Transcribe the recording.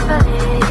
to believe